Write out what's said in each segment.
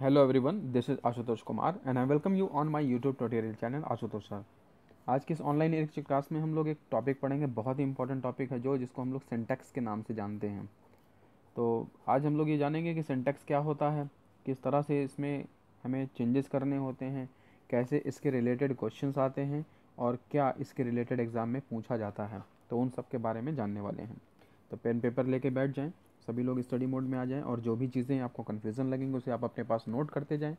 Hello everyone this is Ashutosh Kumar and I welcome you on my YouTube tutorial channel Ashutosh sir आज की इस online electric class में हम लोग एक टॉपिक पढ़ेंगे, बहुत ही इंपॉर्टेंट टॉपिक है जो जिसको हम लोग सेंटेक्स के नाम से जानते हैं। तो आज हम लोग ये जानेंगे कि सेंटेक्स क्या होता है, किस तरह से इसमें हमें चेंजेस करने होते हैं, कैसे इसके रिलेटेड क्वेश्चन आते हैं और क्या इसके रिलेटेड एग्ज़ाम में पूछा जाता है। तो उन सब के बारे में जानने वाले हैं। तो पेन पेपर लेके बैठ जाएँ। सभी लोग स्टडी मोड में आ जाएँ और जो भी चीज़ें आपको कन्फ्यूज़न लगेंगे, उसे आप अपने पास नोट करते जाएँ।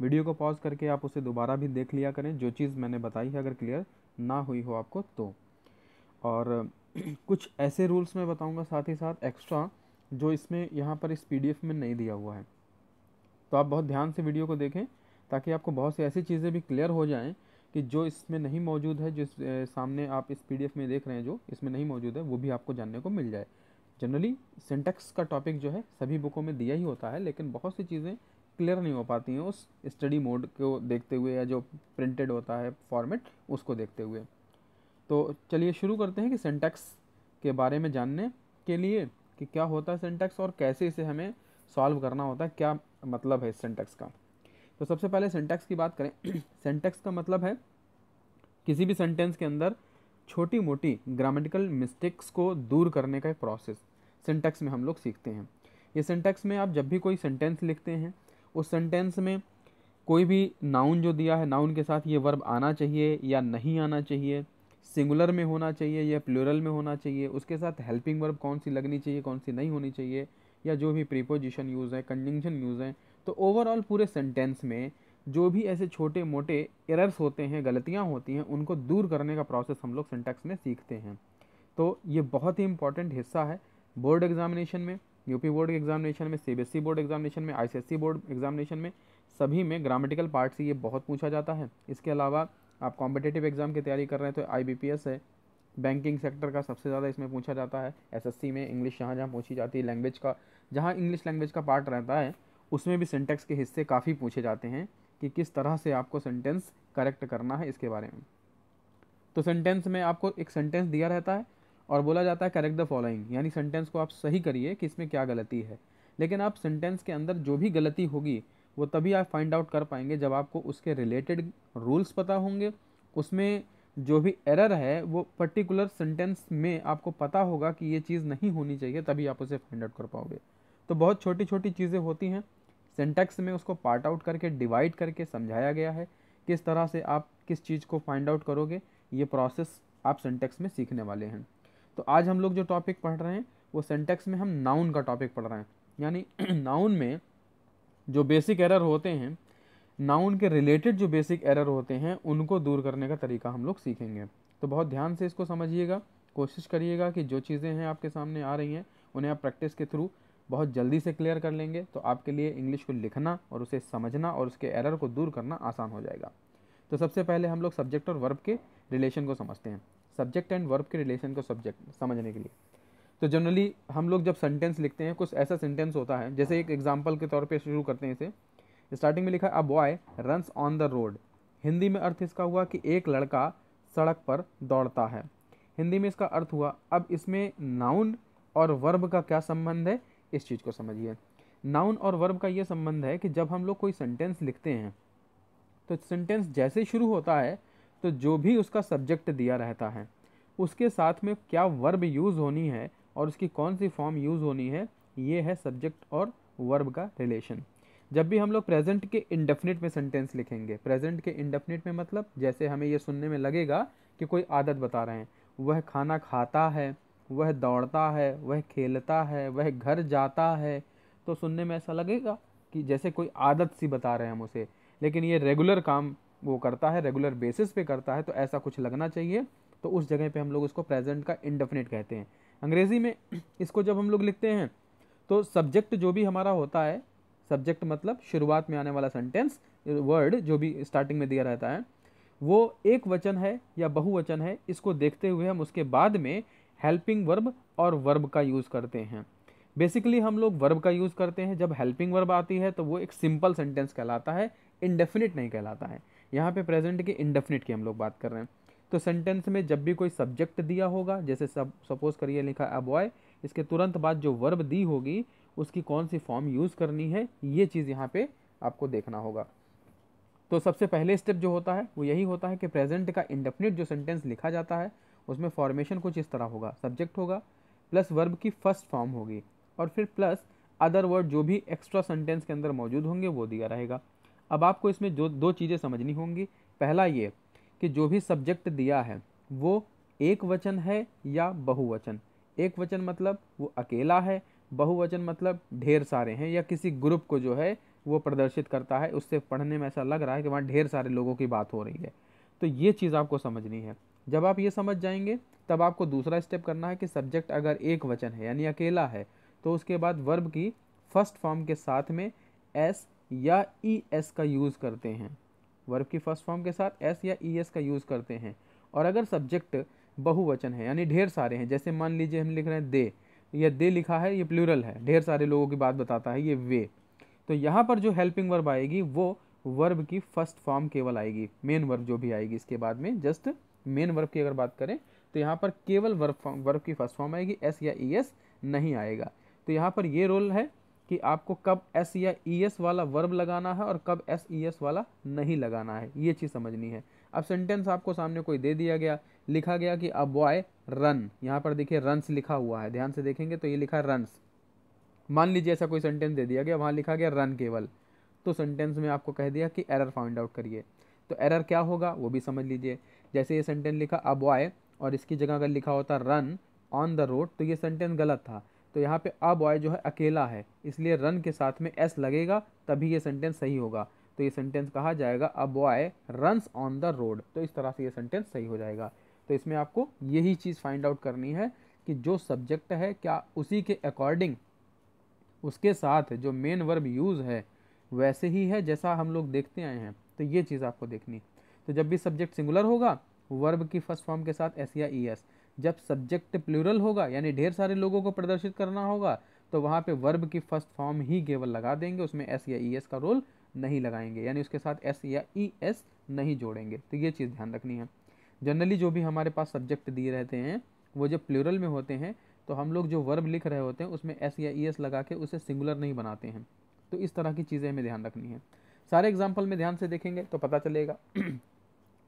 वीडियो को पॉज करके आप उसे दोबारा भी देख लिया करें, जो चीज़ मैंने बताई है, अगर क्लियर ना हुई हो आपको तो। और कुछ ऐसे रूल्स मैं बताऊँगा साथ ही साथ एक्स्ट्रा जो इसमें यहाँ पर इस पीडीएफ में नहीं दिया हुआ है। तो आप बहुत ध्यान से वीडियो को देखें, ताकि आपको बहुत सी ऐसी चीज़ें भी क्लियर हो जाएँ कि जो इसमें नहीं मौजूद है, जिस सामने आप इस पीडीएफ में देख रहे हैं जो, इसमें नहीं मौजूद है, वो भी आपको जानने को मिल जाए। जनरली सिंटेक्स का टॉपिक जो है, सभी बुकों में दिया ही होता है, लेकिन बहुत सी चीज़ें क्लियर नहीं हो पाती हैं उस स्टडी मोड को देखते हुए या जो प्रिंटेड होता है फॉर्मेट उसको देखते हुए। तो चलिए शुरू करते हैं कि सिंटेक्स के बारे में जानने के लिए कि क्या होता है सिंटेक्स और कैसे इसे हमें सॉल्व करना होता है, क्या मतलब है सिंटेक्स का। तो सबसे पहले सिंटेक्स की बात करें। सिंटेक्स का मतलब है, किसी भी सेंटेंस के अंदर छोटी मोटी ग्रामेटिकल मिस्टेक्स को दूर करने का एक प्रोसेस सिंटेक्स में हम लोग सीखते हैं। ये सिंटेक्स में आप जब भी कोई सेंटेंस लिखते हैं, उस सेंटेंस में कोई भी नाउन जो दिया है नाउन के साथ ये वर्ब आना चाहिए या नहीं आना चाहिए सिंगुलर में होना चाहिए या प्लूरल में होना चाहिए, उसके साथ हेल्पिंग वर्ब कौन सी लगनी चाहिए, कौन सी नहीं होनी चाहिए, या जो भी प्रीपोजिशन यूज़ है कंजंक्शन यूज़ है तो ओवरऑल पूरे सेंटेंस में जो भी ऐसे छोटे मोटे एरर्स होते हैं, गलतियाँ होती हैं, उनको दूर करने का प्रोसेस हम लोग सिंटेक्स में सीखते हैं। तो ये बहुत ही इंपॉर्टेंट हिस्सा है बोर्ड एग्जामिनेशन में यूपी बोर्ड एग्जामिनेशन में सीबीएसई बोर्ड एग्जामिनेशन में आईसीएसई बोर्ड एग्जामिनेशन में, सभी में ग्रामेटिकल पार्ट से ये बहुत पूछा जाता है। इसके अलावा आप कॉम्पिटेटिव एग्ज़ाम की तैयारी कर रहे हैं तो आईबीपीएस है बैंकिंग सेक्टर का सबसे ज़्यादा इसमें पूछा जाता है एसएससी में इंग्लिश जहाँ जहाँ पूछी जाती है लैंग्वेज का, जहाँ इंग्लिश लैंग्वेज का पार्ट रहता है, उसमें भी सेंटेक्स के हिस्से काफ़ी पूछे जाते हैं। कि किस तरह से आपको सेंटेंस करेक्ट करना है इसके बारे में। तो सेंटेंस में आपको एक सेंटेंस दिया रहता है और बोला जाता है करेक्ट द फॉलोइंग यानी सेंटेंस को आप सही करिए कि इसमें क्या गलती है। लेकिन आप सेंटेंस के अंदर जो भी गलती होगी, वो तभी आप फाइंड आउट कर पाएँगे जब आपको उसके रिलेटेड रूल्स पता होंगे। उसमें जो भी एरर है, वो पर्टिकुलर सेंटेंस में आपको पता होगा कि ये चीज़ नहीं होनी चाहिए, तभी आप उसे फाइंड आउट कर पाओगे। तो बहुत छोटी छोटी चीज़ें होती हैं सेंटेक्स में उसको पार्ट आउट करके, डिवाइड करके समझाया गया है किस तरह से आप किस चीज़ को फाइंड आउट करोगे, ये प्रोसेस आप सेंटेक्स में सीखने वाले हैं। तो आज हम लोग जो टॉपिक पढ़ रहे हैं, वो सेंटेक्स में हम नाउन का टॉपिक पढ़ रहे हैं। यानी नाउन में जो बेसिक एरर होते हैं, नाउन के रिलेटेड जो बेसिक एरर होते हैं, उनको दूर करने का तरीका हम लोग सीखेंगे। तो बहुत ध्यान से इसको समझिएगा, कोशिश करिएगा कि जो चीज़ें हैं आपके सामने आ रही हैं, उन्हें आप प्रैक्टिस के थ्रू बहुत जल्दी से क्लियर कर लेंगे तो आपके लिए इंग्लिश को लिखना और उसे समझना और उसके एरर को दूर करना आसान हो जाएगा। तो सबसे पहले हम लोग सब्जेक्ट और वर्ब के रिलेशन को समझते हैं। सब्जेक्ट एंड वर्ब के रिलेशन को सब्जेक्ट समझने के लिए। तो जनरली हम लोग जब सेंटेंस लिखते हैं, कुछ ऐसा सेंटेंस होता है, जैसे एक एग्ज़ाम्पल के तौर पर शुरू करते हैं इसे। स्टार्टिंग में लिखा a boy runs on the road Hindi में अर्थ इसका हुआ कि एक लड़का सड़क पर दौड़ता है। हिंदी में इसका अर्थ हुआ, अब इसमें नाउन और वर्ब का क्या संबंध है? इस चीज़ को समझिए। नाउन और वर्ब का ये संबंध है कि जब हम लोग कोई सेंटेंस लिखते हैं तो सेंटेंस जैसे शुरू होता है तो जो भी उसका सब्जेक्ट दिया रहता है, उसके साथ में क्या वर्ब यूज़ होनी है और उसकी कौन सी फॉर्म यूज़ होनी है, ये है सब्जेक्ट और वर्ब का रिलेशन जब भी हम लोग प्रेजेंट के इंडेफिनिट में सेंटेंस लिखेंगे प्रेजेंट के इंडेफिनिट में मतलब जैसे हमें ये सुनने में लगेगा कि कोई आदत बता रहे हैं, वह खाना खाता है वह दौड़ता है, वह खेलता है, वह घर जाता है। तो सुनने में ऐसा लगेगा कि जैसे कोई आदत सी बता रहे हैं हम उसे। लेकिन ये रेगुलर काम वो करता है रेगुलर बेसिस पे करता है तो ऐसा कुछ लगना चाहिए। तो उस जगह पे हम लोग इसको प्रेजेंट का इंडेफिनिट कहते हैं। अंग्रेज़ी में इसको जब हम लोग लिखते हैं तो सब्जेक्ट जो भी हमारा होता है सब्जेक्ट मतलब शुरुआत में आने वाला सेंटेंस वर्ड जो भी स्टार्टिंग में दिया रहता है, वो एक वचन है या बहुवचन है, इसको देखते हुए हम उसके बाद में हेल्पिंग वर्ब और वर्ब का यूज़ करते हैं। बेसिकली हम लोग वर्ब का यूज़ करते हैं। जब हेल्पिंग वर्ब आती है तो वो एक सिंपल सेंटेंस कहलाता है इंडेफिनिट नहीं कहलाता है। यहाँ पे प्रेजेंट के इंडेफिनिट की हम लोग बात कर रहे हैं। तो सेंटेंस में जब भी कोई सब्जेक्ट दिया होगा, जैसे सब सपोज़ करिए, लिखा अ बॉय इसके तुरंत बाद जो वर्ब दी होगी, उसकी कौन सी फॉर्म यूज़ करनी है, ये चीज़ यहाँ पे आपको देखना होगा। तो सबसे पहले स्टेप जो होता है, वो यही होता है कि प्रेजेंट का इंडेफिनिट जो सेंटेंस लिखा जाता है उसमें फॉर्मेशन कुछ इस तरह होगा सब्जेक्ट होगा प्लस वर्ब की फ़र्स्ट फॉर्म होगी और फिर प्लस अदर वर्ड जो भी एक्स्ट्रा सेंटेंस के अंदर मौजूद होंगे वो दिया रहेगा। अब आपको इसमें जो, दो चीज़ें समझनी होंगी। पहला ये कि जो भी सब्जेक्ट दिया है, वो एक वचन है या बहुवचन? एक वचन मतलब वो अकेला है, बहुवचन मतलब ढेर सारे हैं या किसी ग्रुप को जो है वो प्रदर्शित करता है, उससे पढ़ने में ऐसा लग रहा है कि वहाँ ढेर सारे लोगों की बात हो रही है। तो ये चीज़ आपको समझनी है। जब आप ये समझ जाएँगे, तब आपको दूसरा स्टेप करना है कि सब्जेक्ट अगर एक वचन है, यानी अकेला है तो उसके बाद वर्ब की फ़र्स्ट फॉर्म के साथ में एस या ई एस का यूज़ करते हैं। वर्ब की फ़र्स्ट फॉर्म के साथ एस या ई एस का यूज़ करते हैं। और अगर सब्जेक्ट बहुवचन है, यानी ढेर सारे हैं, जैसे मान लीजिए हम लिख रहे हैं दे, ये दे लिखा है, ये प्लूरल है, ढेर सारे लोगों की बात बताता है, ये वे। तो यहाँ पर जो हेल्पिंग वर्ब आएगी, वो वर्ब की फ़र्स्ट फॉर्म केवल आएगी मेन वर्ब जो भी आएगी, इसके बाद में जस्ट मेन वर्ब की अगर बात करें तो यहाँ पर केवल वर्ब वर्ब की फ़र्स्ट फॉर्म आएगी एस या ई एस नहीं आएगा। तो यहाँ पर ये रोल है कि आपको कब एस या ई एस वाला वर्ब लगाना है और कब एस ई एस वाला नहीं लगाना है। ये चीज़ समझनी है। अब सेंटेंस आपको सामने कोई दे दिया गया, लिखा गया कि अ बॉय रन यहाँ पर देखिए रन्स लिखा हुआ है। ध्यान से देखेंगे तो ये लिखा है रन्स मान लीजिए ऐसा कोई सेंटेंस दे दिया गया, वहाँ लिखा गया रन केवल। तो सेंटेंस में आपको कह दिया कि एरर फाइंड आउट करिए। तो एरर क्या होगा, वो भी समझ लीजिए। जैसे ये सेंटेंस लिखा अ बॉय और इसकी जगह अगर लिखा होता, रन ऑन द रोड तो ये सेंटेंस गलत था। तो यहाँ पे अ बॉय जो है, अकेला है। इसलिए रन के साथ में एस लगेगा, तभी ये सेंटेंस सही होगा। तो ये सेंटेंस कहा जाएगा a boy runs on the road तो इस तरह से ये सेंटेंस सही हो जाएगा। तो इसमें आपको यही चीज़ फाइंड आउट करनी है कि जो सब्जेक्ट है, क्या उसी के अकॉर्डिंग उसके साथ जो मेन वर्ब यूज़ है, वैसे ही है जैसा हम लोग देखते आए हैं। तो ये चीज़ आपको देखनी। तो जब भी सब्जेक्ट सिंगुलर होगा वर्ब की फ़र्स्ट फॉर्म के साथ एस या ई एस जब सब्जेक्ट प्लूरल होगा, यानी ढेर सारे लोगों को प्रदर्शित करना होगा तो वहाँ पे वर्ब की फ़र्स्ट फॉर्म ही केवल लगा देंगे, उसमें एस या ई एस का रोल नहीं लगाएँगे, यानी उसके साथ एस या ई एस नहीं जोड़ेंगे। तो ये चीज़ ध्यान रखनी है। जनरली जो भी हमारे पास सब्जेक्ट दिए रहते हैं, वो जब प्लूरल में होते हैं तो हम लोग जो वर्ब लिख रहे होते हैं, उसमें एस या ई एस लगा के उसे सिंगुलर नहीं बनाते हैं। तो इस तरह की चीज़ें हमें ध्यान रखनी है। सारे एग्ज़ाम्पल में ध्यान से देखेंगे तो पता चलेगा।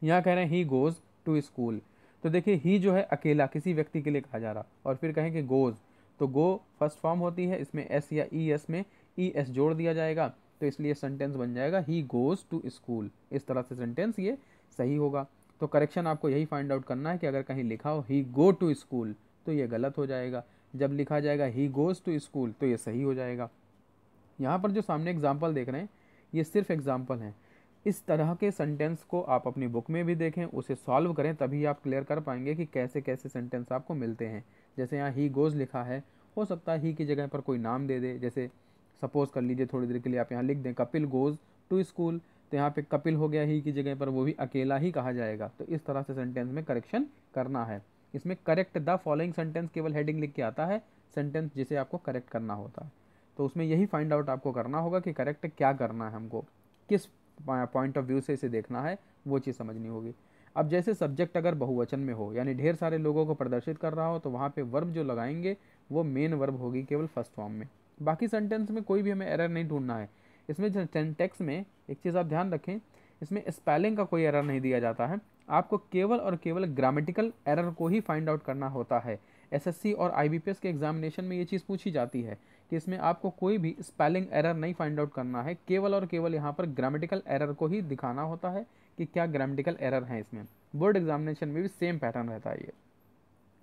यहाँ कह रहे हैं ही गोज़ टू स्कूल तो देखिए ही जो है अकेला, किसी व्यक्ति के लिए कहा जा रहा। और फिर कहें कि गोज़ तो गो फ़र्स्ट फॉर्म होती है, इसमें एस या ई एस में ई एस जोड़ दिया जाएगा तो इसलिए सेंटेंस बन जाएगा ही गोज़ टू स्कूल इस तरह से सेंटेंस ये सही होगा। तो करेक्शन आपको यही फाइंड आउट करना है कि अगर कहीं लिखा हो ही गो टू स्कूल तो ये गलत हो जाएगा। जब लिखा जाएगा ही गोज़ टू स्कूल तो ये सही हो जाएगा। यहाँ पर जो सामने एग्ज़ाम्पल देख रहे हैं, ये सिर्फ़ एग्ज़ाम्पल हैं। इस तरह के सेंटेंस को आप अपनी बुक में भी देखें, उसे सॉल्व करें, तभी आप क्लियर कर पाएँगे कि कैसे कैसे सेंटेंस आपको मिलते हैं। जैसे यहाँ ही गोज़ लिखा है, हो सकता है ही की जगह पर कोई नाम दे दे। जैसे सपोज़ कर लीजिए थोड़ी देर के लिए आप यहाँ लिख दें, कपिल गोज़ टू स्कूल तो यहाँ पे कपिल हो गया ही की जगह पर, वो भी अकेला ही कहा जाएगा। तो इस तरह से सेंटेंस में करेक्शन करना है। इसमें करेक्ट द फॉलोइंग सेंटेंस केवल हेडिंग लिख के आता है सेंटेंस जिसे आपको करेक्ट करना होता है। तो उसमें यही फाइंड आउट आपको करना होगा कि करेक्ट क्या करना है हमको। किस पॉइंट ऑफ़ व्यू से इसे देखना है, वो चीज़ समझनी होगी। अब जैसे सब्जेक्ट अगर बहुवचन में हो, यानी ढेर सारे लोगों को प्रदर्शित कर रहा हो तो वहाँ पे वर्ब जो लगाएँगे, वो मेन वर्ब होगी केवल फ़र्स्ट फॉर्म में। बाकी सेंटेंस में कोई भी हमें एरर नहीं ढूंढना है। इसमें सेंटेक्स में एक चीज़ आप ध्यान रखें, इसमें स्पेलिंग का कोई एरर नहीं दिया जाता है। आपको केवल और केवल ग्रामेटिकल एरर को ही फाइंड आउट करना होता है। एसएससी और आईबीपीएस के एग्जामिनेशन में ये चीज़ पूछी जाती है। कि इसमें आपको कोई भी स्पेलिंग एरर नहीं फाइंड आउट करना है। केवल और केवल यहाँ पर ग्रामेटिकल एरर को ही दिखाना होता है कि क्या ग्रामेटिकल एरर है इसमें। बोर्ड एग्जामिनेशन में भी सेम पैटर्न रहता है ये।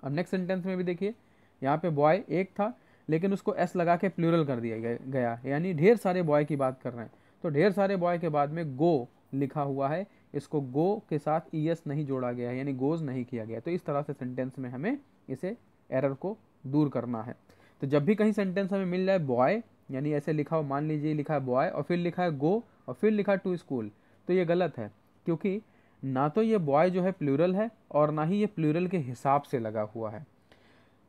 अब नेक्स्ट सेंटेंस में भी देखिए, यहाँ पे बॉय एक था, लेकिन उसको एस लगा के प्लूरल कर दिया गया यानी ढेर सारे बॉय की बात कर रहे हैं। तो ढेर सारे बॉय के बाद में गो लिखा हुआ है। इसको गो के साथ ई एस नहीं जोड़ा गया है, यानी गोज नहीं किया गया तो इस तरह से सेंटेंस में हमें इसे एरर को दूर करना है। तो जब भी कहीं सेंटेंस हमें मिल जाए बॉय यानी ऐसे लिखा हो, मान लीजिए लिखा है बॉय और फिर लिखा है गो और फिर लिखा टू स्कूल तो ये गलत है, क्योंकि ना तो ये बॉय जो है प्लूरल है और ना ही ये प्लूरल के हिसाब से लगा हुआ है।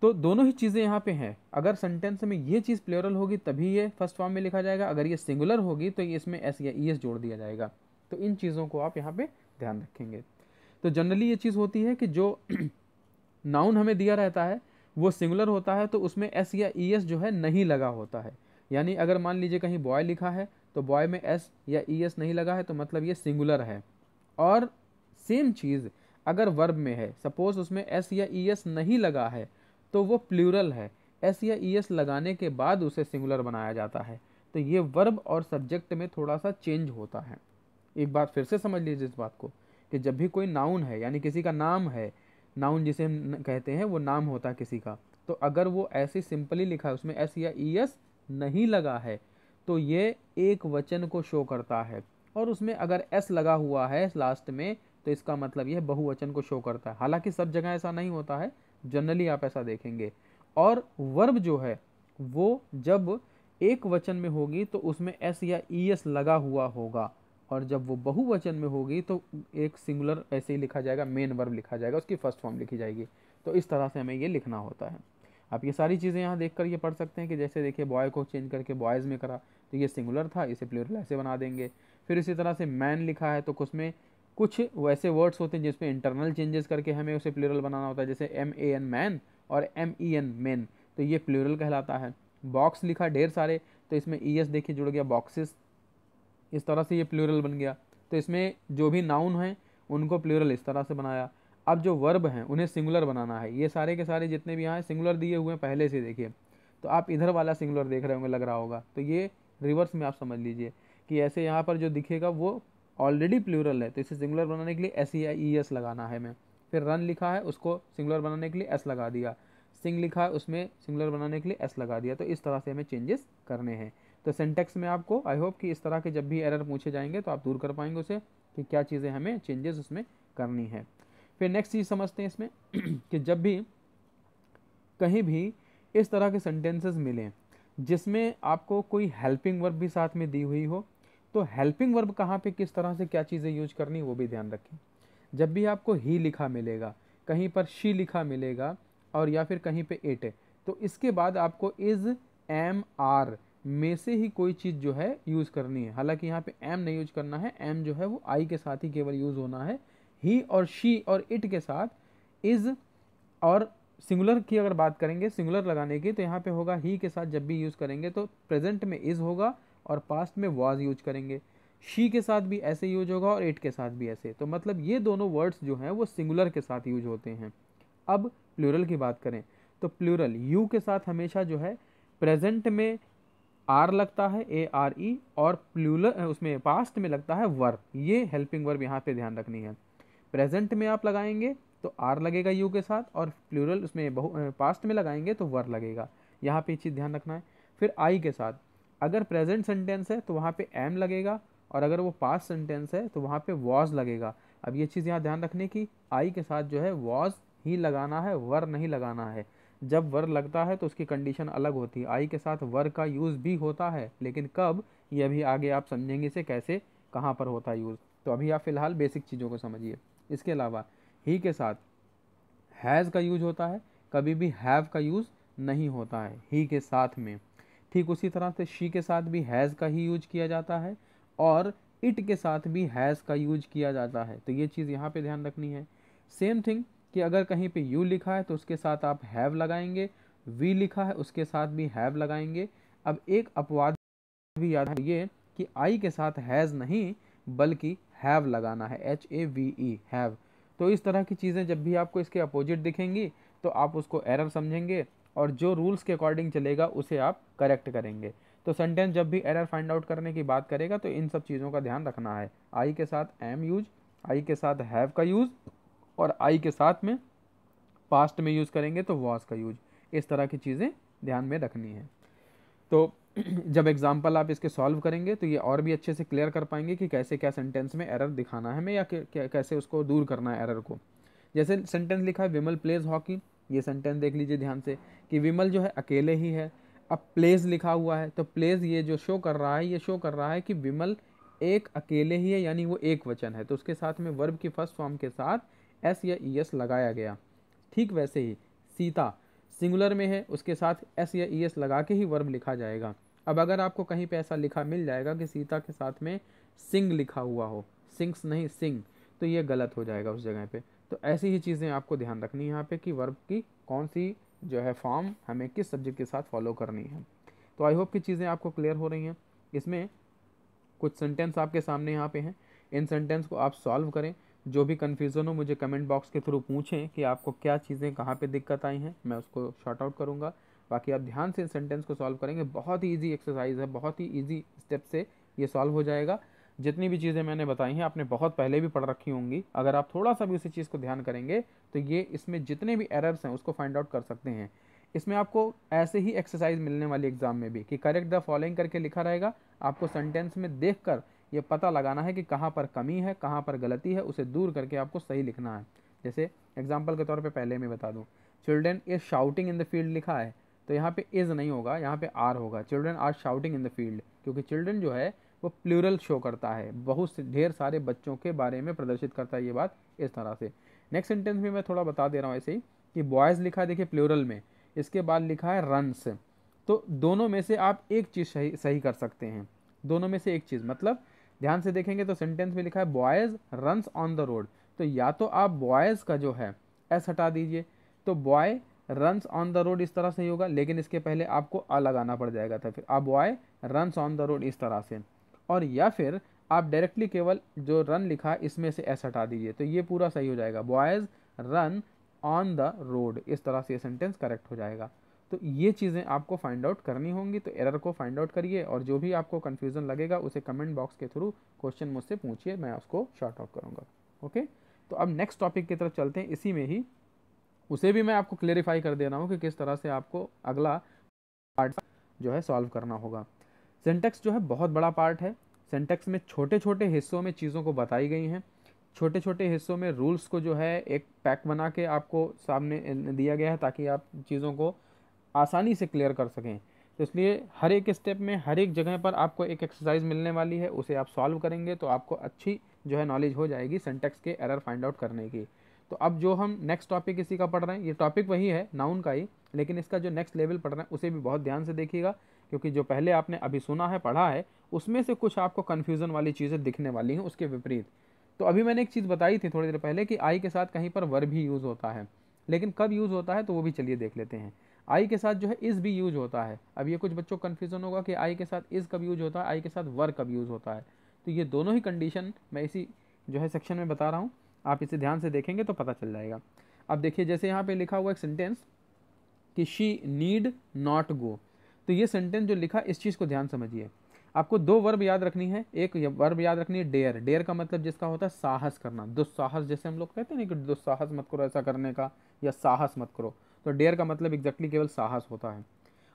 तो दोनों ही चीज़ें यहाँ पे हैं। अगर सेंटेंस में ये चीज़ प्लूरल होगी, तभी ये फ़र्स्ट फॉर्म में लिखा जाएगा। अगर ये सिंगुलर होगी तो इसमें एस या ई एस जोड़ दिया जाएगा। तो इन चीज़ों को आप यहाँ पे ध्यान रखेंगे। तो जनरली ये चीज़ होती है कि जो नाउन हमें दिया रहता है वो सिंगुलर होता है तो उसमें एस या ई एस जो है नहीं लगा होता है। यानी अगर मान लीजिए कहीं बॉय लिखा है तो बॉय में एस या ई एस नहीं लगा है तो मतलब ये सिंगुलर है। और सेम चीज़ अगर वर्ब में है सपोज़ उसमें एस या ई एस नहीं लगा है तो वो प्लूरल है। एस या ई एस लगाने के बाद उसे सिंगुलर बनाया जाता है। तो ये वर्ब और सब्जेक्ट में थोड़ा सा चेंज होता है। एक बात फिर से समझ लीजिए इस बात को, कि जब भी कोई नाउन है, यानी किसी का नाम है नाउन जिसे हम कहते हैं, वो नाम होता है किसी का। तो अगर वो ऐसे सिंपली लिखा है, उसमें एस या ई एस नहीं लगा है तो ये एक वचन को शो करता है। और उसमें अगर एस लगा हुआ है लास्ट में तो इसका मतलब यह बहुवचन को शो करता है। हालाँकि सब जगह ऐसा नहीं होता है, जनरली आप ऐसा देखेंगे। और वर्ब जो है, वो जब एक वचन में होगी तो उसमें एस या ई एस लगा हुआ होगा। और जब वो बहुवचन में होगी तो एक सिंगुलर ऐसे ही लिखा जाएगा मेन वर्ब लिखा जाएगा, उसकी फ़र्स्ट फॉर्म लिखी जाएगी। तो इस तरह से हमें ये लिखना होता है। आप ये सारी चीज़ें यहाँ देख कर ये पढ़ सकते हैं कि जैसे देखिए बॉय को चेंज करके बॉयज़ में करा तो ये सिंगुलर था, इसे प्लूरल ऐसे बना देंगे। फिर इसी तरह से मैन लिखा है तो उसमें कुछ वैसे वर्ड्स होते हैं जिसमें इंटरनल चेंजेस करके हमें उसे प्लूरल बनाना होता है, जैसे एम ए एन मैन और एम ई एन मैन तो ये प्लूरल कहलाता है। बॉक्स लिखा ढेर सारे तो इसमें ई एस देखिए जुड़ गया बॉक्सेस इस तरह से ये प्लूरल बन गया। तो इसमें जो भी नाउन हैं, उनको प्लूरल इस तरह से बनाया। अब जो वर्ब हैं, उन्हें सिंगुलर बनाना है। ये सारे के सारे जितने भी यहाँ सिंगुलर दिए हुए हैं, पहले से देखिए। तो आप इधर वाला सिंगुलर देख रहे होंगे, लग रहा होगा। तो ये रिवर्स में आप समझ लीजिए कि ऐसे यहाँ पर जो दिखेगा, वो ऑलरेडी प्लूरल है। तो इसे सिंगुलर बनाने के लिए एस ई एस लगाना है मैं फिर रन लिखा है, उसको सिंगुलर बनाने के लिए एस लगा दिया। सिंग लिखा है, उसमें सिंगुलर बनाने के लिए एस लगा दिया। तो इस तरह से हमें चेंजेस करने हैं। तो सेंटेक्स में आपको आई होप कि इस तरह के जब भी एरर पूछे जाएँगे तो आप दूर कर पाएँगे उसे कि क्या चीज़ें हमें चेंजेस उसमें करनी है। फिर नेक्स्ट चीज़ समझते हैं इसमें कि जब भी कहीं भी इस तरह के सेंटेंसेस मिलें, जिसमें आपको कोई हेल्पिंग वर्ब भी साथ में दी हुई हो तो हेल्पिंग वर्ब कहाँ पे किस तरह से क्या चीज़ें यूज़ करनी, वो भी ध्यान रखें। जब भी आपको ही लिखा मिलेगा, कहीं पर शी लिखा मिलेगा, और या फिर कहीं पे एट तो इसके बाद आपको इज़ एम आर में से ही कोई चीज़ जो है यूज़ करनी है। हालाँकि यहाँ पे एम नहीं यूज़ करना है। एम जो है वो आई के साथ ही केवल यूज़ होना है। ही और शी और इट के साथ इज़ और सिंगुलर की अगर बात करेंगे सिंगुलर लगाने की तो यहाँ पे होगा ही के साथ जब भी यूज़ करेंगे तो प्रेजेंट में इज़ होगा और पास्ट में वॉज़ यूज़ करेंगे। शी के साथ भी ऐसे यूज़ होगा और इट के साथ भी ऐसे। तो मतलब ये दोनों वर्ड्स जो हैं वो सिंगुलर के साथ यूज़ होते हैं। अब प्लूरल की बात करें तो प्लूरल यू के साथ हमेशा जो है प्रेजेंट में आर लगता है ए आर ई और प्लूरल उसमें पास्ट में लगता है वर ये हेल्पिंग वर्ब यहाँ पे ध्यान रखनी है। प्रेजेंट में आप लगाएँगे तो आर लगेगा यू के साथ और प्लूरल उसमें बहु पास्ट में लगाएँगे तो वर लगेगा। यहाँ पे चीज़ ध्यान रखना है। फिर आई के साथ, अगर प्रेजेंट सेंटेंस है तो वहाँ पे एम लगेगा और अगर वो पास्ट सेंटेंस है तो वहाँ पे वॉज़ लगेगा। अब ये चीज़ यहाँ ध्यान रखने की आई के साथ जो है वॉज़ ही लगाना है वर नहीं लगाना है। जब वर लगता है तो उसकी कंडीशन अलग होती है। आई के साथ वर का यूज़ भी होता है, लेकिन कब, ये अभी आगे आप समझेंगे इसे कैसे, कहाँ पर होता है यूज़ तो अभी आप फ़िलहाल बेसिक चीज़ों को समझिए। इसके अलावा ही के साथ हैज़ का यूज़ होता है, कभी भी हैव का यूज़ नहीं होता है ही के साथ में। ठीक उसी तरह से शी के साथ भी हैज़ का ही यूज़ किया जाता है, और इट के साथ भी हैज़ का यूज़ किया जाता है। तो ये चीज़ यहाँ पे ध्यान रखनी है। सेम थिंग कि अगर कहीं पे यू लिखा है तो उसके साथ आप हैव लगाएँगे वी लिखा है, उसके साथ भी हैव लगाएँगे। अब एक अपवाद भी याद ये कि आई के साथ हैज़ नहीं, बल्कि हैव लगाना है H A V E have तो इस तरह की चीज़ें जब भी आपको इसके अपोजिट दिखेंगी तो आप उसको एरर समझेंगे और जो रूल्स के अकॉर्डिंग चलेगा, उसे आप करेक्ट करेंगे। तो सेंटेंस जब भी एरर फाइंड आउट करने की बात करेगा तो इन सब चीज़ों का ध्यान रखना है। आई के साथ एम यूज़ आई के साथ हैव का यूज़ और आई के साथ में पास्ट में यूज़ करेंगे तो वॉज़ का यूज़ इस तरह की चीज़ें ध्यान में रखनी है। तो जब एग्ज़ाम्पल आप इसके सॉल्व करेंगे तो ये और भी अच्छे से क्लियर कर पाएँगे कि कैसे क्या सेंटेंस में एरर दिखाना है हमें या कैसे उसको दूर करना है एरर को। जैसे सेंटेंस लिखा है विमल प्लेज हॉकी ये सेंटेंस देख लीजिए ध्यान से कि विमल जो है अकेले ही है। अब प्लेज लिखा हुआ है तो प्लेज ये जो शो कर रहा है, ये शो कर रहा है कि विमल एक अकेले ही है, यानी वो एक वचन है। तो उसके साथ में वर्ब की फ़र्स्ट फॉर्म के साथ एस या ई एस लगाया गया। ठीक वैसे ही, सीता सिंगुलर में है, उसके साथ एस या ई एस लगा के ही वर्ब लिखा जाएगा। अब अगर आपको कहीं पे ऐसा लिखा, मिल जाएगा कि सीता के साथ में सिंग लिखा हुआ हो सिंग्स नहीं सिंग तो ये गलत हो जाएगा उस जगह पे। तो ऐसी ही चीज़ें आपको ध्यान रखनी है यहाँ पे कि वर्ब की कौन सी जो है फॉर्म हमें किस सब्जेक्ट के साथ फॉलो करनी है। तो आई होप की चीज़ें आपको क्लियर हो रही हैं। इसमें कुछ सेंटेंस आपके सामने यहाँ पे हैं। इन सेंटेंस को आप सॉल्व करें। जो भी कन्फ्यूज़न हो, मुझे कमेंट बॉक्स के थ्रू पूछें कि आपको क्या चीज़ें, कहाँ पे दिक्कत आई हैं। मैं उसको शॉर्ट आउट करूँगा। बाकी आप ध्यान से सेंटेंस को सॉल्व करेंगे। बहुत ही ईजी एक्सरसाइज है, बहुत ही ईजी स्टेप से ये सॉल्व हो जाएगा। जितनी भी चीज़ें मैंने बताई हैं, आपने बहुत पहले भी पढ़ रखी होंगी। अगर आप थोड़ा सा भी उसी चीज़ को ध्यान करेंगे तो ये इसमें जितने भी एरर्स हैं, उसको फाइंड आउट कर सकते हैं। इसमें आपको ऐसे ही एक्सरसाइज मिलने वाली एग्ज़ाम में भी कि करेक्ट द फॉलोइंग करके लिखा रहेगा। आपको सेंटेंस में देख कर ये पता लगाना है कि कहाँ पर कमी है, कहाँ पर गलती है, उसे दूर करके आपको सही लिखना है। जैसे एग्ज़ाम्पल के तौर पर पहले मैं बता दूँ। Children is shouting in the field लिखा है तो यहाँ पे इज़ नहीं होगा, यहाँ पे आर होगा। Children are shouting in the field क्योंकि चिल्ड्रेन जो है, वो प्लूरल शो करता है। बहुत से, ढेर सारे बच्चों के बारे में प्रदर्शित करता है ये बात इस तरह से। नेक्स्ट सेंटेंस में मैं थोड़ा बता दे रहा हूँ ऐसे ही कि बॉयज़ लिखा है, देखिए प्लूरल में। इसके बाद लिखा है रनस तो दोनों में से आप एक चीज़ सही सही कर सकते हैं। दोनों में से एक चीज़ मतलब ध्यान से देखेंगे तो सेंटेंस में लिखा है boys runs on the road तो या तो आप बॉयज़ का जो है एस हटा दीजिए। तो boy runs on the road इस तरह से ही होगा, लेकिन इसके पहले आपको आ लगाना पड़ जाएगा था फिर। A boy runs on the road इस तरह से। और या फिर आप डायरेक्टली केवल जो रन लिखा है, इसमें से एस हटा दीजिए। तो ये पूरा सही हो जाएगा। Boys run on the road इस तरह से ये सेंटेंस करेक्ट हो जाएगा। तो ये चीज़ें आपको फाइंड आउट करनी होंगी तो एरर को फाइंड आउट करिए और जो भी आपको कन्फ्यूज़न लगेगा, उसे कमेंट बॉक्स के थ्रू क्वेश्चन मुझसे पूछिए, मैं उसको शॉर्ट आउट करूँगा। ओके तो अब नेक्स्ट टॉपिक की तरफ़ चलते हैं, इसी में ही उसे भी मैं आपको क्लेरिफाई कर दे रहा हूँ कि किस तरह से आपको अगला पार्ट जो है सॉल्व करना होगा। सेंटेक्स जो है बहुत बड़ा पार्ट है। सेंटेक्स में छोटे छोटे हिस्सों में चीज़ों को बताई गई हैं। छोटे छोटे हिस्सों में रूल्स को जो है एक पैक बना के आपको सामने दिया गया है ताकि आप चीज़ों को आसानी से क्लियर कर सकें। तो इसलिए हर एक स्टेप में, हर एक जगह पर आपको एक एक्सरसाइज मिलने वाली है, उसे आप सॉल्व करेंगे तो आपको अच्छी जो है नॉलेज हो जाएगी सेंटेक्स के एरर फाइंड आउट करने की। तो अब जो हम नेक्स्ट टॉपिक इसी का पढ़ रहे हैं, ये टॉपिक वही है नाउन का ही, लेकिन इसका जो नेक्स्ट लेवल पढ़ रहे हैं, उसे भी बहुत ध्यान से देखिएगा, क्योंकि जो पहले आपने अभी सुना है, पढ़ा है, उसमें से कुछ आपको कन्फ्यूज़न वाली चीज़ें दिखने वाली हैं, उसके विपरीत। तो अभी मैंने एक चीज़ बताई थी थोड़ी देर पहले कि आई के साथ कहीं पर वर भी यूज़ होता है, लेकिन कब यूज़ होता है तो वो भी चलिए देख लेते हैं। आई के साथ जो है इज़ भी यूज़ होता है। अब ये कुछ बच्चों कन्फ्यूज़न होगा कि आई के साथ इज़ कब यूज़ होता है आई के साथ वर कब यूज़ होता है। तो ये दोनों ही कंडीशन मैं इसी जो है सेक्शन में बता रहा हूँ। आप इसे ध्यान से देखेंगे तो पता चल जाएगा। अब देखिए, जैसे यहाँ पे लिखा हुआ एक सेंटेंस कि शी नीड नॉट गो तो ये सेंटेंस जो लिखा, इस चीज़ को ध्यान समझिए। आपको दो वर्ब याद रखनी है। एक वर्ब याद रखनी है डेयर डेयर का मतलब जिसका होता है साहस करना। दुस्साहस, जैसे हम लोग कहते हैं ना कि दुस्साहस मत करो ऐसा करने का, या साहस मत करो। तो डेयर का मतलब एग्जैक्टली केवल साहस होता है।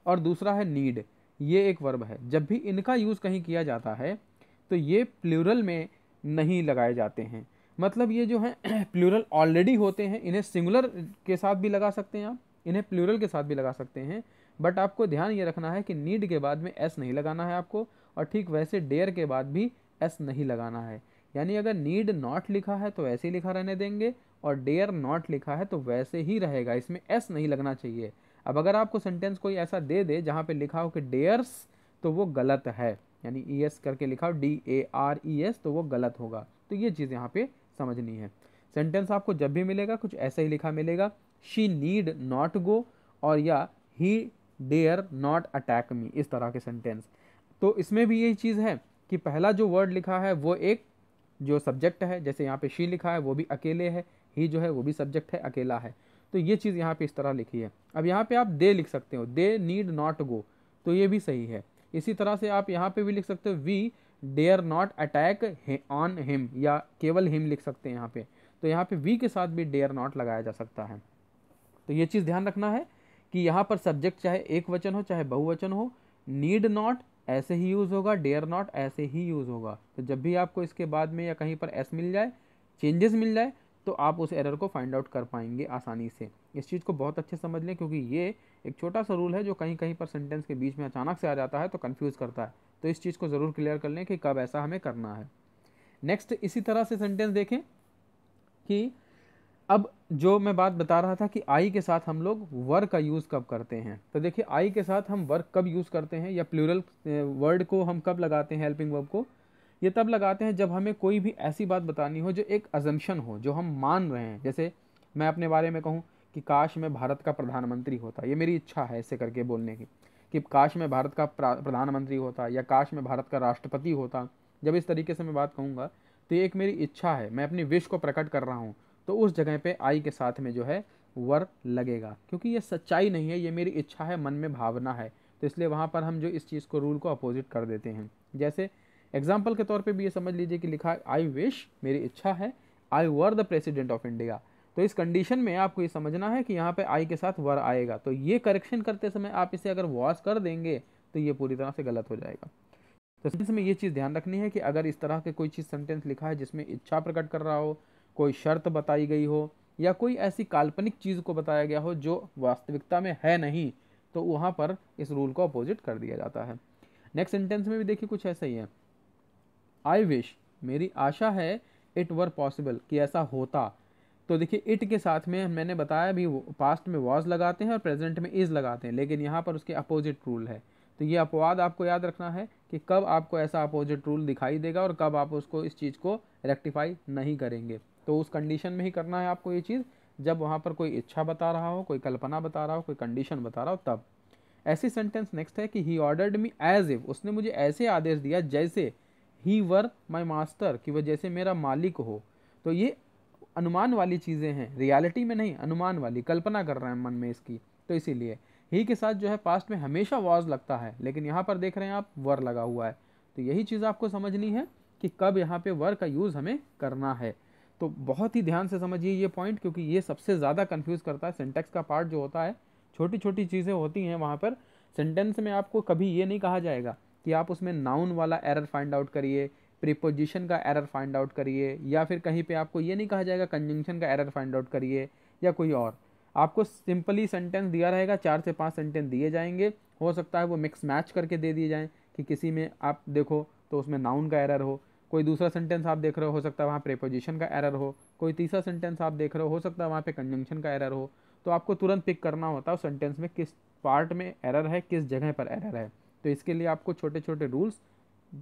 और दूसरा है नीड ये एक वर्ब है। जब भी इनका यूज़ कहीं किया जाता है तो ये प्लूरल में नहीं लगाए जाते हैं। मतलब ये जो है प्लूरल ऑलरेडी होते हैं, इन्हें सिंगुलर के साथ भी लगा सकते हैं आप, इन्हें प्लूरल के साथ भी लगा सकते हैं। बट आपको ध्यान ये रखना है कि नीड के बाद में एस नहीं लगाना है आपको, और ठीक वैसे डेयर के बाद भी एस नहीं लगाना है। यानी अगर नीड नॉट लिखा है तो ऐसे ही लिखा रहने देंगे। और डेयर नॉट लिखा है तो वैसे ही रहेगा। इसमें एस नहीं लगना चाहिए। अब अगर आपको सेंटेंस कोई ऐसा दे दे जहाँ पे लिखा हो कि डेयर्स तो वो गलत है। यानी ई एस करके लिखा हो D A R E S तो वो गलत होगा। तो ये चीज़ यहाँ पे समझनी है। सेंटेंस आपको जब भी मिलेगा, कुछ ऐसा ही लिखा मिलेगा। शी नीड नॉट गो और या he dare not attack me इस तरह के सेंटेंस तो इसमें भी यही चीज़ है कि पहला जो वर्ड लिखा है, वो एक जो सब्जेक्ट है, जैसे यहाँ पे शी लिखा है, वो भी अकेले है। ही जो है वो भी सब्जेक्ट है, अकेला है। तो ये चीज़ यहाँ पे इस तरह लिखी है। अब यहाँ पे आप दे लिख सकते हो। They need not go. तो ये भी सही है। इसी तरह से आप यहाँ पे भी लिख सकते हो। We dare not attack on him या केवल हिम लिख सकते हैं यहाँ पे। तो यहाँ पे वी के साथ भी डेयर नॉट लगाया जा सकता है। तो ये चीज़ ध्यान रखना है कि यहाँ पर सब्जेक्ट चाहे एक वचन हो, चाहे बहुवचन हो, नीड नॉट ऐसे ही यूज़ होगा, डेयर नॉट ऐसे ही यूज़ होगा। तो जब भी आपको इसके बाद में या कहीं पर एस मिल जाए चेंजेस मिल जाए तो आप उस एरर को फाइंड आउट कर पाएँगे आसानी से। इस चीज़ को बहुत अच्छे समझ लें क्योंकि ये एक छोटा सा रूल है जो कहीं कहीं पर सेंटेंस के बीच में अचानक से आ जाता है तो कन्फ्यूज़ करता है। तो इस चीज़ को ज़रूर क्लियर कर लें कि कब ऐसा हमें करना है। नेक्स्ट इसी तरह से सेंटेंस देखें कि अब जो मैं बात बता रहा था कि आई के साथ हम लोग वर्क का यूज़ कब करते हैं। तो देखिए आई के साथ हम वर्क कब यूज़ करते हैं या प्लूरल वर्ड को हम कब लगाते हैं हेल्पिंग वर्ब को? ये तब लगाते हैं जब हमें कोई भी ऐसी बात बतानी हो जो एक अजम्पन हो, जो हम मान रहे हैं। जैसे मैं अपने बारे में कहूँ कि काश मैं भारत का प्रधानमंत्री होता। ये मेरी इच्छा है ऐसे करके बोलने की कि काश मैं भारत का प्रधानमंत्री होता या काश मैं भारत का राष्ट्रपति होता। जब इस तरीके से मैं बात कहूँगा तो ये एक मेरी इच्छा है। मैं अपनी विश को प्रकट कर रहा हूँ तो उस जगह पे आई के साथ में जो है वर लगेगा। क्योंकि ये सच्चाई नहीं है, ये मेरी इच्छा है, मन में भावना है। तो इसलिए वहाँ पर हम जो इस चीज़ को रूल को अपोजिट कर देते हैं। जैसे एग्ज़ाम्पल के तौर पे भी ये समझ लीजिए कि लिखा आई विश मेरी इच्छा है। I were the president of India तो इस कंडीशन में आपको ये समझना है कि यहाँ पे आई के साथ वर आएगा। तो ये करेक्शन करते समय आप इसे अगर वॉश कर देंगे तो ये पूरी तरह से गलत हो जाएगा। तो सेंटेंस में ये चीज़ ध्यान रखनी है कि अगर इस तरह के कोई चीज़ सेंटेंस लिखा है जिसमें इच्छा प्रकट कर रहा हो, कोई शर्त बताई गई हो, या कोई ऐसी काल्पनिक चीज़ को बताया गया हो जो वास्तविकता में है नहीं तो वहाँ पर इस रूल को अपोजिट कर दिया जाता है। नेक्स्ट सेंटेंस में भी देखिए कुछ ऐसा ही है। आई विश, मेरी आशा है इट वर पॉसिबल कि ऐसा होता। तो देखिए, इट के साथ में मैंने बताया भी पास्ट में वॉज़ लगाते हैं और प्रेजेंट में इज़ लगाते हैं, लेकिन यहाँ पर उसके अपोजिट रूल है। तो ये अपवाद आपको याद रखना है कि कब आपको ऐसा अपोजिट रूल दिखाई देगा और कब आप उसको, इस चीज़ को रेक्टिफाई नहीं करेंगे। तो उस कंडीशन में ही करना है आपको ये चीज़। जब वहाँ पर कोई इच्छा बता रहा हो, कोई कल्पना बता रहा हो, कोई कंडीशन बता रहा हो, तब। ऐसी सेंटेंस नेक्स्ट है कि he ordered me as if उसने मुझे ऐसे आदेश दिया जैसे ही वर माई मास्टर कि वह जैसे मेरा मालिक हो। तो ये अनुमान वाली चीज़ें हैं। रियलिटी में नहीं, अनुमान वाली, कल्पना कर रहे हैं मन में इसकी। तो इसीलिए ही के साथ जो है पास्ट में हमेशा वॉज़ लगता है, लेकिन यहाँ पर देख रहे हैं आप वर लगा हुआ है। तो यही चीज़ आपको समझनी है कि कब यहाँ पे वर का यूज़ हमें करना है। तो बहुत ही ध्यान से समझिए ये पॉइंट क्योंकि ये सबसे ज़्यादा कन्फ्यूज़ करता है। सेंटेक्स का पार्ट जो होता है छोटी छोटी चीज़ें होती हैं वहाँ पर। सेंटेंस में आपको कभी ये नहीं कहा जाएगा कि आप उसमें नाउन वाला एरर फाइंड आउट करिए प्रीपोजिशन का एरर फाइंड आउट करिए, या फिर कहीं पे आपको ये नहीं कहा जाएगा कंजंक्शन का एरर फाइंड आउट करिए, या कोई और। आपको सिंपली सेंटेंस दिया रहेगा, चार से पाँच सेंटेंस दिए जाएँगे, हो सकता है वो मिक्स मैच करके दे दिए जाएँ कि किसी में आप देखो तो उसमें नाउन का एरर हो, कोई दूसरा सेंटेंस आप देख रहे हो सकता है वहाँ प्रेपोजिशन का एरर हो, कोई तीसरा सेंटेंस आप देख रहे हो सकता है वहाँ पे कंजंक्शन का एरर हो। तो आपको तुरंत पिक करना होता है, उस सेंटेंस में किस पार्ट में एरर है, किस जगह पर एरर है। तो इसके लिए आपको छोटे छोटे रूल्स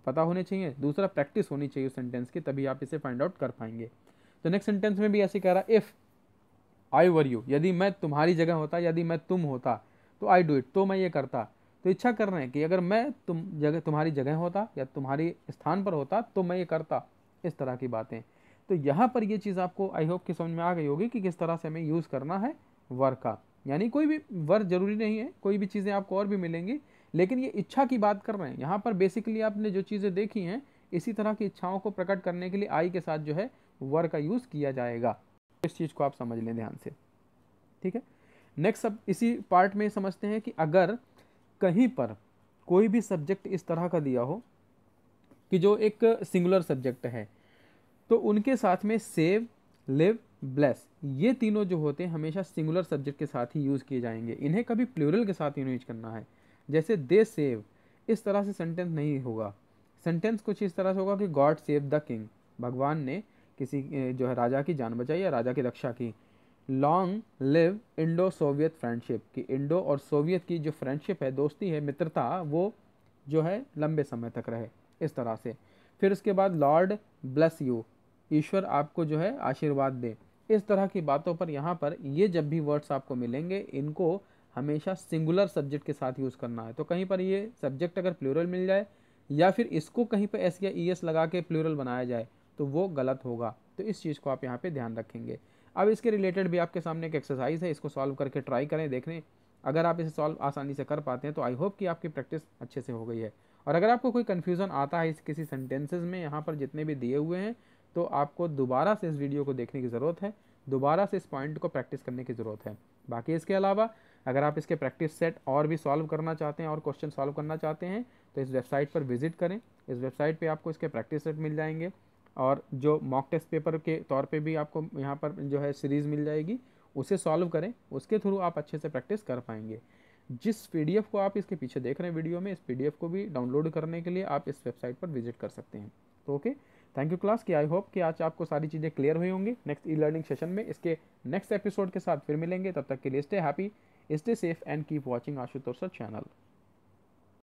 पता होने चाहिए। दूसरा प्रैक्टिस होनी चाहिए उस सेंटेंस की, तभी आप इसे फाइंड आउट कर पाएँगे। तो नेक्स्ट सेंटेंस में भी ऐसे कह रहा है इफ़ आई वर यू यदि मैं तुम्हारी जगह होता, यदि मैं तुम होता तो आई डू इट तो मैं ये करता। तो इच्छा कर रहे हैं कि अगर मैं तुम जगह तुम्हारी जगह होता या तुम्हारी स्थान पर होता तो मैं ये करता। इस तरह की बातें। तो यहाँ पर ये चीज़ आपको आई होप कि समझ में आ गई होगी कि किस तरह से हमें यूज़ करना है वर का। यानी कोई भी वर ज़रूरी नहीं है, कोई भी चीज़ें आपको और भी मिलेंगी लेकिन ये इच्छा की बात कर रहे हैं। यहाँ पर बेसिकली आपने जो चीज़ें देखी हैं, इसी तरह की इच्छाओं को प्रकट करने के लिए आई के साथ जो है वर का यूज़ किया जाएगा। इस चीज़ को आप समझ लें ध्यान से। ठीक है? नेक्स्ट अब इसी पार्ट में समझते हैं कि अगर कहीं पर कोई भी सब्जेक्ट इस तरह का दिया हो कि जो एक सिंगुलर सब्जेक्ट है तो उनके साथ में सेव लिव ब्लेस ये तीनों जो होते हैं, हमेशा सिंगुलर सब्जेक्ट के साथ ही यूज़ किए जाएँगे। इन्हें कभी प्लूरल के साथ यूज़ करना है। जैसे दे सेव, इस तरह से सेंटेंस नहीं होगा। सेंटेंस कुछ इस तरह से होगा कि गॉड सेव द किंग भगवान ने किसी जो है राजा की जान बचाई या राजा की रक्षा की। Long live Indo Soviet friendship कि इंडो और सोवियत की जो फ्रेंडशिप है, दोस्ती है, मित्रता, वो जो है लंबे समय तक रहे, इस तरह से। फिर उसके बाद लॉर्ड ब्लेस यू ईश्वर आपको जो है आशीर्वाद दे। इस तरह की बातों पर यहाँ पर ये जब भी वर्ड्स आपको मिलेंगे, इनको हमेशा सिंगुलर सब्जेक्ट के साथ यूज़ करना है। तो कहीं पर ये सब्जेक्ट अगर प्लूरल मिल जाए, या फिर इसको कहीं पर एस या ई एस लगा के प्लूरल बनाया जाए तो वो गलत होगा। तो इस चीज़ को आप यहाँ पे ध्यान रखेंगे। अब इसके रिलेटेड भी आपके सामने एक एक्सरसाइज है, इसको सॉल्व करके ट्राई करें, देख। लें अगर आप इसे सॉल्व आसानी से कर पाते हैं तो आई होप कि आपकी प्रैक्टिस अच्छे से हो गई है। और अगर आपको कोई कन्फ्यूज़न आता है इस किसी सेंटेंसेज में, यहाँ पर जितने भी दिए हुए हैं तो आपको दोबारा से इस वीडियो को देखने की ज़रूरत है। दोबारा से इस पॉइंट को प्रैक्टिस करने की ज़रूरत है। बाकी इसके अलावा अगर आप इसके प्रैक्टिस सेट और भी सॉल्व करना चाहते हैं और क्वेश्चन सॉल्व करना चाहते हैं तो इस वेबसाइट पर विज़िट करें। इस वेबसाइट पे आपको इसके प्रैक्टिस सेट मिल जाएँगे और जो मॉक टेस्ट पेपर के तौर पे भी आपको यहाँ पर जो है सीरीज़ मिल जाएगी, उसे सॉल्व करें। उसके थ्रू आप अच्छे से प्रैक्टिस कर पाएँगे। जिस पीडीएफ को आप इसके पीछे देख रहे हैं वीडियो में, इस पीडीएफ को भी डाउनलोड करने के लिए आप इस वेबसाइट पर विज़िट कर सकते हैं। तो ओके थैंक यू क्लास की आई होप कि आज आपको सारी चीज़ें क्लियर हुई होंगी। नेक्स्ट ई लर्निंग सेशन में इसके नेक्स्ट एपिसोड के साथ फिर मिलेंगे। तब तक के लिए stay happy stay safe and keep watching Ashutosh channel